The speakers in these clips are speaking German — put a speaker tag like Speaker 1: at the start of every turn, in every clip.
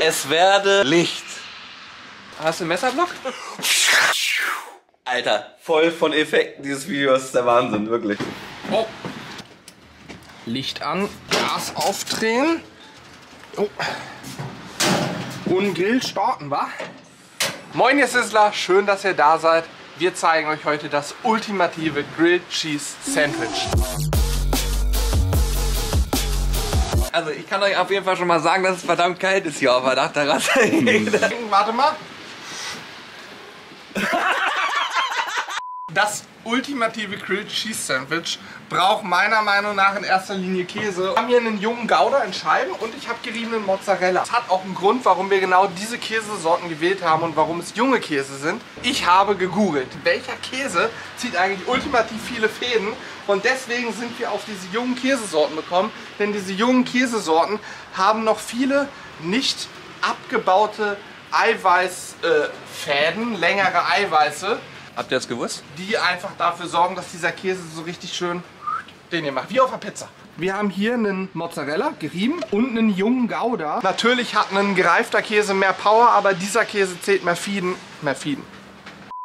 Speaker 1: Es werde Licht.
Speaker 2: Hast du einen Messerblock?
Speaker 1: Alter, voll von Effekten dieses Videos. Das ist der Wahnsinn, wirklich.
Speaker 2: Oh. Licht an, Gas aufdrehen. Oh. Und Grill starten, wa? Moin, ihr Sizzler, schön, dass ihr da seid. Wir zeigen euch heute das ultimative Grilled Cheese Sandwich.
Speaker 1: Also ich kann euch auf jeden Fall schon mal sagen, dass es verdammt kalt ist hier auf der Dachterrasse.
Speaker 2: Warte mal. Das ultimative Grilled Cheese Sandwich braucht meiner Meinung nach in erster Linie Käse. Wir haben hier einen jungen Gouda in Scheiben und ich habe geriebenen Mozzarella. Das hat auch einen Grund, warum wir genau diese Käsesorten gewählt haben und warum es junge Käse sind. Ich habe gegoogelt, welcher Käse zieht eigentlich ultimativ viele Fäden und deswegen sind wir auf diese jungen Käsesorten gekommen, denn diese jungen Käsesorten haben noch viele nicht abgebaute Eiweißfäden, längere Eiweiße
Speaker 1: Habt ihr das gewusst?
Speaker 2: die einfach dafür sorgen, dass dieser Käse so richtig schön den ihr macht, wie auf der Pizza. Wir haben hier einen Mozzarella gerieben und einen jungen Gouda. Natürlich hat ein gereifter Käse mehr Power, aber dieser Käse zählt mehr Fäden. Mehr Fäden.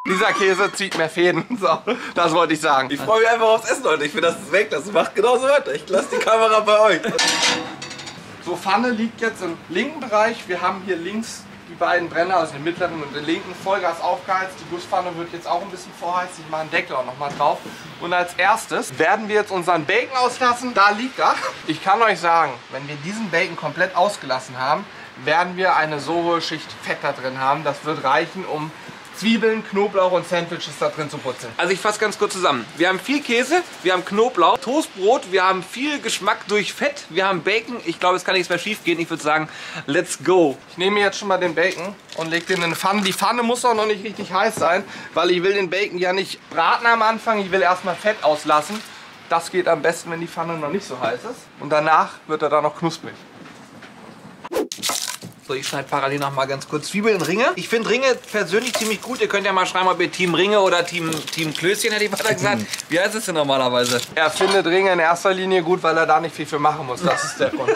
Speaker 2: Dieser Käse zieht mehr Fäden. So, das wollte ich sagen.
Speaker 1: Ich freue mich einfach aufs Essen heute. Ich will, dass es weg ist. Macht genauso weiter. Ich lasse die Kamera bei euch.
Speaker 2: So, Pfanne liegt jetzt im linken Bereich. Wir haben hier links die beiden Brenner, also den mittleren und den linken, Vollgas aufgeheizt. Die Gusspfanne wird jetzt auch ein bisschen vorheizt. Ich mache einen Deckel auch nochmal drauf. Und als erstes werden wir jetzt unseren Bacon auslassen. Da liegt er. Ich kann euch sagen, wenn wir diesen Bacon komplett ausgelassen haben, werden wir eine so hohe Schicht Fett da drin haben. Das wird reichen, um Zwiebeln, Knoblauch und Sandwiches da drin zu putzeln.
Speaker 1: Also ich fasse ganz kurz zusammen. Wir haben viel Käse, wir haben Knoblauch, Toastbrot, wir haben viel Geschmack durch Fett, wir haben Bacon. Ich glaube, es kann nichts mehr schief gehen. Ich würde sagen, let's go.
Speaker 2: Ich nehme jetzt schon mal den Bacon und lege den in eine Pfanne. Die Pfanne muss auch noch nicht richtig heiß sein, weil ich will den Bacon ja nicht braten am Anfang. Ich will erstmal Fett auslassen. Das geht am besten, wenn die Pfanne noch nicht so heiß ist. Und danach wird er dann noch knusprig.
Speaker 1: So, ich schneide parallel noch mal ganz kurz Zwiebeln in Ringe. Ich finde Ringe persönlich ziemlich gut. Ihr könnt ja mal schreiben, ob ihr Team Ringe oder Team, Team Klößchen, hätte ich weiter gesagt. Wie heißt es denn normalerweise?
Speaker 2: Er findet Ringe in erster Linie gut, weil er da nicht viel für machen muss. Das ist der Grund.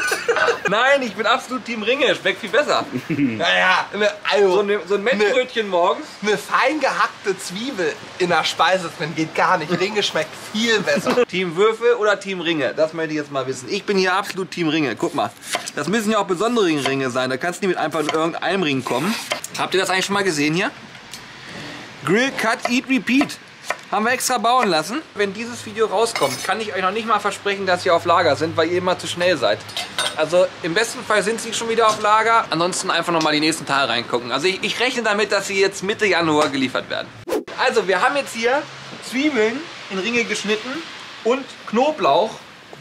Speaker 1: Nein, ich bin absolut Team Ringe. Schmeckt viel besser.
Speaker 2: naja, eine, also,
Speaker 1: So ein, so ein Mettbrötchen morgens.
Speaker 2: eine fein gehackte Zwiebel in der Speise drin geht gar nicht. Ringe schmeckt viel besser.
Speaker 1: Team Würfel oder Team Ringe? Das möchte ich jetzt mal wissen. Ich bin hier absolut Team Ringe. Guck mal. Das müssen ja auch besondere Ringe sein. Da kannst nicht mit einfach in irgendeinem Ring kommen. Habt ihr das eigentlich schon mal gesehen hier? Grill, Cut, Eat, Repeat. Haben wir extra bauen lassen. Wenn dieses Video rauskommt, kann ich euch noch nicht mal versprechen, dass sie auf Lager sind, weil ihr immer zu schnell seid. Also im besten Fall sind sie schon wieder auf Lager. Ansonsten einfach noch mal die nächsten Tage reingucken. Also ich, ich rechne damit, dass sie jetzt Mitte Januar geliefert werden. Also wir haben jetzt hier Zwiebeln in Ringe geschnitten und Knoblauch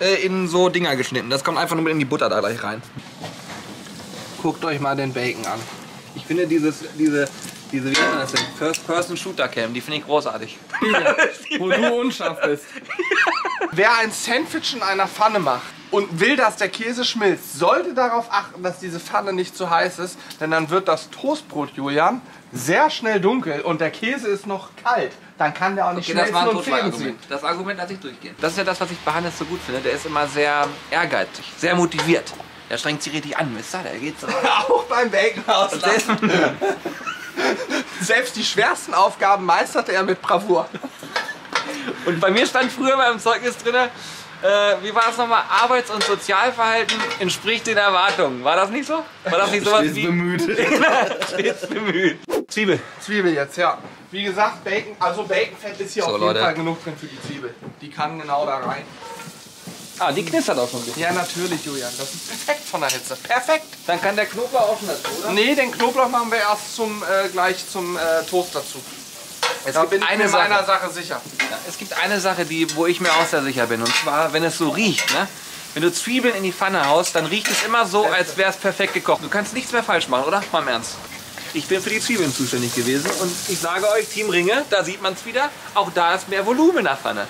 Speaker 1: äh, in so Dinger geschnitten. Das kommt einfach nur mit in die Butter da gleich rein.
Speaker 2: Guckt euch mal den Bacon an.
Speaker 1: Ich finde dieses, diese, diese, wie nennt man das denn? First-Person-Shooter-Cam, die finde ich großartig.
Speaker 2: Wo du unscharf bist. Wer ein Sandwich in einer Pfanne macht und will, dass der Käse schmilzt, sollte darauf achten, dass diese Pfanne nicht zu heiß ist, denn dann wird das Toastbrot, Julian, sehr schnell dunkel und der Käse ist noch kalt. Dann kann der auch nicht
Speaker 1: Okay, das war ein
Speaker 2: schmelzen und Fäden ziehen.
Speaker 1: Das Argument lasse ich durchgehen. Das ist ja das, was ich bei Hannes so gut finde. Der ist immer sehr ehrgeizig, sehr motiviert. Der strengt sich richtig an, wisst ihr? Der geht so.
Speaker 2: Auch beim Bacon auslassen. Selbst die schwersten Aufgaben meisterte er mit Bravour.
Speaker 1: Und bei mir stand früher beim Zeugnis drin, äh, wie war es nochmal? Arbeits- und Sozialverhalten entspricht den Erwartungen. War das nicht so? War das nicht sowas
Speaker 3: Stets
Speaker 1: wie...
Speaker 3: bemüht.
Speaker 1: Stets bemüht. Zwiebel.
Speaker 2: Zwiebel jetzt, ja. Wie gesagt, Bacon, also Baconfett ist hier
Speaker 1: So,
Speaker 2: auf jeden
Speaker 1: Leute.
Speaker 2: Fall genug drin für die Zwiebel. Die kann genau da rein.
Speaker 1: Ah, die knistert auch schon ein bisschen.
Speaker 2: Ja, natürlich, Julian. Das ist perfekt von der Hitze. Perfekt.
Speaker 1: Dann kann der Knoblauch auch schon dazu, oder?
Speaker 2: Nee, den Knoblauch machen wir erst zum, äh, gleich zum äh, Toast dazu.
Speaker 1: Es
Speaker 2: Da
Speaker 1: gibt
Speaker 2: bin
Speaker 1: eine Sache.
Speaker 2: meiner Sache sicher.
Speaker 1: Ja, es gibt eine Sache, die, wo ich mir auch sehr sicher bin. Und zwar, wenn es so riecht, ne? Wenn du Zwiebeln in die Pfanne haust, dann riecht es immer so, als wäre es perfekt gekocht. Du kannst nichts mehr falsch machen, oder? Mal im Ernst. Ich bin für die Zwiebeln zuständig gewesen und ich sage euch, Team Ringe, da sieht man es wieder, auch da ist mehr Volumen in der Pfanne.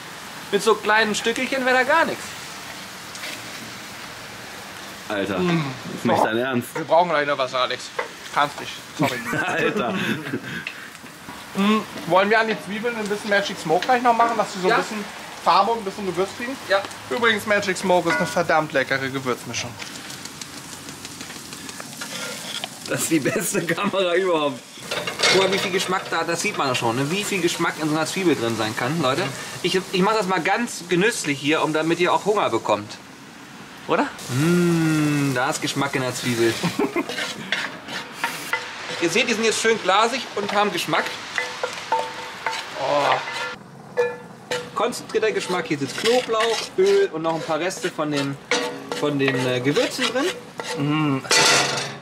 Speaker 1: Mit so kleinen Stückelchen wäre da gar nichts.
Speaker 3: Alter, ist nicht dein Ernst.
Speaker 2: Wir brauchen gleich noch was, Alex. Kannst nicht. Sorry.
Speaker 3: Alter.
Speaker 2: Wollen wir an die Zwiebeln ein bisschen Magic Smoke gleich noch machen, dass sie so
Speaker 1: Ja.
Speaker 2: ein bisschen Farbe und ein bisschen Gewürz kriegen?
Speaker 1: Ja.
Speaker 2: Übrigens, Magic Smoke ist eine verdammt leckere Gewürzmischung.
Speaker 1: Das ist die beste Kamera überhaupt. Guck mal, wie viel Geschmack da, das sieht man schon, ne? wie viel Geschmack in so einer Zwiebel drin sein kann, Leute. Ich, ich mache das mal ganz genüsslich hier, um damit ihr auch Hunger bekommt. Oder? Mmh, da ist Geschmack in der Zwiebel. ihr seht, die sind jetzt schön glasig und haben Geschmack. Oh. Konzentrierter Geschmack. Hier sitzt Knoblauch, Öl und noch ein paar Reste von den, von den äh, Gewürzen drin.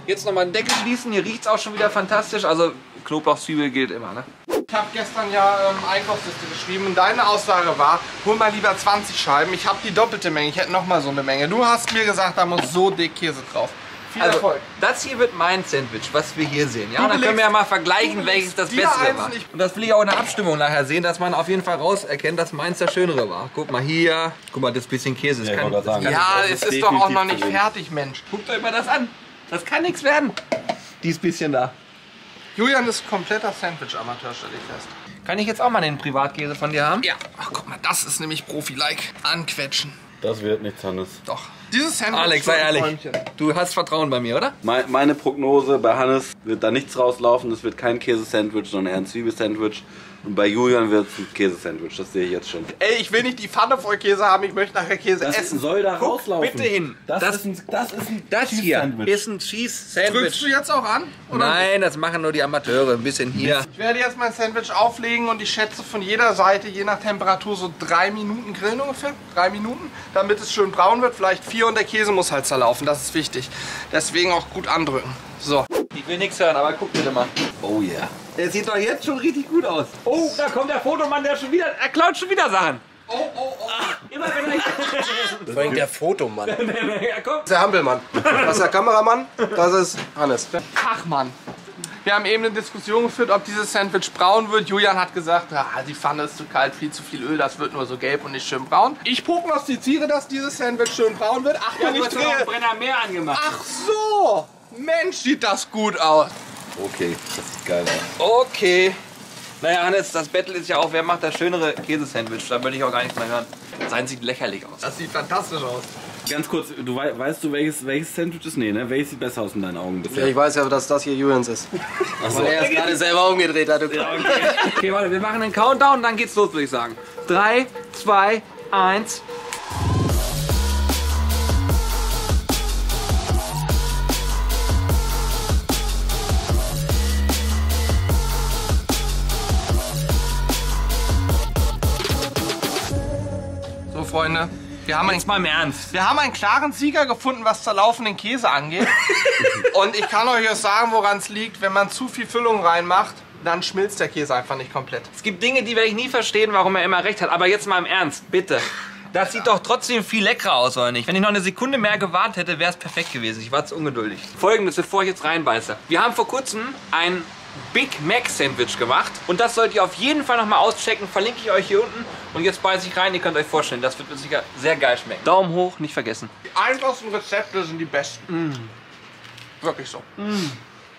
Speaker 1: Jetzt nochmal den Deckel schließen. Hier riecht es auch schon wieder fantastisch. Also Knoblauch, Zwiebel gilt immer. Ne?
Speaker 2: Ich habe gestern ja ähm, Einkaufsliste geschrieben und deine Aussage war, hol mal lieber 20 Scheiben. Ich habe die doppelte Menge, ich hätte noch mal so eine Menge. Du hast mir gesagt, da muss so dick Käse drauf. Viel
Speaker 1: Also,
Speaker 2: Erfolg.
Speaker 1: das hier wird mein Sandwich, was wir hier sehen. Ja,
Speaker 2: Du
Speaker 1: und dann können wir ja mal vergleichen, welches das Bessere war.
Speaker 2: und
Speaker 1: das will ich auch in der Abstimmung nachher sehen, dass man auf jeden Fall rauserkennt, dass meins der schönere war. Guck mal hier, guck mal, das bisschen Käse. Das
Speaker 3: Ja,
Speaker 1: kann, das kann,
Speaker 3: sagen.
Speaker 2: Ja, es
Speaker 3: ist
Speaker 2: ist doch auch noch nicht fertig, Mensch.
Speaker 1: guckt euch mal das an. Das kann nichts werden. Dieses bisschen da.
Speaker 2: Julian ist kompletter Sandwich-Amateur, stelle ich fest.
Speaker 1: Kann ich jetzt auch mal den Privatkäse von dir haben?
Speaker 2: Ja, ach guck mal, das ist nämlich Profi-like. Anquetschen.
Speaker 3: Das wird nichts, Hannes.
Speaker 2: Doch. Dieses Sandwich
Speaker 1: Alex, sei ehrlich.
Speaker 2: Träumchen.
Speaker 1: Du hast Vertrauen bei mir, oder?
Speaker 3: Mei- Meine Prognose bei Hannes wird da nichts rauslaufen. Es wird kein Käsesandwich, sondern eher ein Zwiebelsandwich. Und bei Julian wird es ein Käsesandwich. Das sehe ich jetzt schon.
Speaker 2: Ey, ich will nicht die Pfanne voll Käse haben, ich möchte nachher Käse essen.
Speaker 3: soll da
Speaker 1: Guck bitte hin.
Speaker 3: Das,
Speaker 1: Das-
Speaker 3: ist ein, das ist ein
Speaker 1: Das hier
Speaker 3: Cheese-Sandwich.
Speaker 1: ist ein Cheese-Sandwich.
Speaker 2: Drückst du jetzt auch an? Oder
Speaker 1: Nein, das machen nur die Amateure. Ein bisschen hier.
Speaker 2: Ich werde jetzt mein Sandwich auflegen und ich schätze von jeder Seite, je nach Temperatur, so drei Minuten grillen ungefähr. Drei Minuten, damit es schön braun wird. Vielleicht vier und der Käse muss halt zerlaufen, das ist wichtig. Deswegen auch gut andrücken. So.
Speaker 1: Ich will nichts hören, aber guck bitte mal.
Speaker 3: Oh yeah.
Speaker 1: Der sieht doch jetzt schon richtig gut aus. Oh, da kommt der Fotomann, der schon wieder, er klaut schon wieder Sachen.
Speaker 2: Oh, oh, oh.
Speaker 1: Immer wenn er...
Speaker 4: Vor allem der Fotomann. Das
Speaker 1: ja, komm.
Speaker 4: ist der Hampelmann. Das ist der Kameramann. Das ist Hannes.
Speaker 2: Ach Mann. Wir haben eben eine Diskussion geführt, ob dieses Sandwich braun wird. Julian hat gesagt, ah, die Pfanne ist zu kalt, viel zu viel Öl, das wird nur so gelb und nicht schön braun. Ich prognostiziere, dass dieses Sandwich schön braun wird. Achtung, ich drehe.
Speaker 1: Brenner mehr angemacht.
Speaker 2: Ach so! Mensch, sieht das gut aus.
Speaker 3: Okay, das sieht geil aus.
Speaker 1: Okay. Naja, Hannes, das Battle ist ja auch, wer macht das schönere Käsesandwich? Da würde ich auch gar nichts mehr hören. Sein sieht lächerlich aus.
Speaker 2: Das sieht fantastisch aus.
Speaker 3: Ganz kurz, du wei weißt du, welches, welches Sandwich ist? Nee, ne? Welches sieht besser aus in deinen Augen bisher?
Speaker 4: Ich weiß ja, dass das hier Julians ist.
Speaker 3: Achso.
Speaker 4: Weil er es gerade selber umgedreht hat.
Speaker 1: Okay, warte, wir machen einen Countdown, dann geht's los, würde ich sagen. 3, 2, 1.
Speaker 2: So, Freunde, wir haben,
Speaker 1: Jetzt mal im Ernst.
Speaker 2: wir haben einen klaren Sieger gefunden, was zerlaufenden Käse angeht. Und ich kann euch jetzt sagen, woran es liegt. Wenn man zu viel Füllung reinmacht, dann schmilzt der Käse einfach nicht komplett.
Speaker 1: Es gibt Dinge, die werde ich nie verstehen, warum er immer recht hat. Aber jetzt mal im Ernst, bitte. Das sieht doch trotzdem viel leckerer aus, oder nicht? Wenn ich noch eine Sekunde mehr gewartet hätte, wäre es perfekt gewesen. Ich war zu ungeduldig. Folgendes, bevor ich jetzt reinbeiße. Wir haben vor kurzem ein Big Mac Sandwich gemacht. Und das sollt ihr auf jeden Fall nochmal auschecken. Verlinke ich euch hier unten. Und jetzt beiße ich rein. Ihr könnt euch vorstellen, das wird mir sicher sehr geil schmecken. Daumen hoch, nicht vergessen.
Speaker 2: Die einfachsten Rezepte sind die besten. Wirklich so.